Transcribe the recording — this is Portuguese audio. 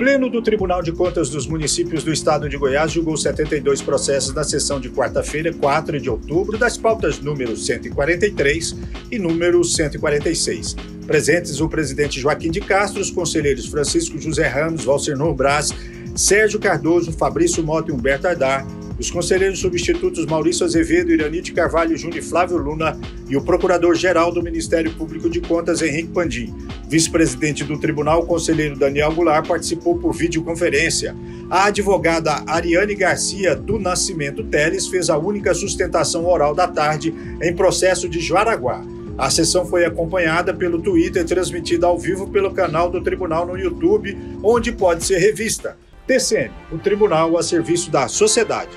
Pleno do Tribunal de Contas dos Municípios do Estado de Goiás julgou 72 processos na sessão de quarta-feira, 4 de outubro, das pautas número 143 e número 146. Presentes o presidente Joaquim de Castro, os conselheiros Francisco José Ramos, Valcernor Braz, Sérgio Cardoso, Fabrício Mota e Humberto Ardar, os conselheiros substitutos Maurício Azevedo, Iranite Carvalho Júnior e Flávio Luna e o procurador-geral do Ministério Público de Contas, Henrique Pandim. Vice-presidente do tribunal, o conselheiro Daniel Goulart, participou por videoconferência. A advogada Ariane Garcia do Nascimento Teles fez a única sustentação oral da tarde em processo de Jaraguá. A sessão foi acompanhada pelo Twitter, transmitida ao vivo pelo canal do tribunal no YouTube, onde pode ser revista. TCM, o tribunal a serviço da sociedade.